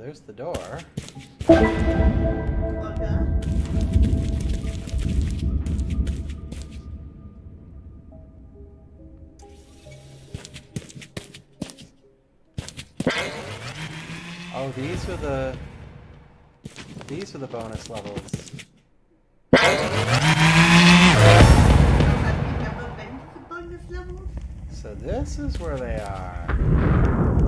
there's the door. Oh, these are the these are the bonus levels. So this is where they are.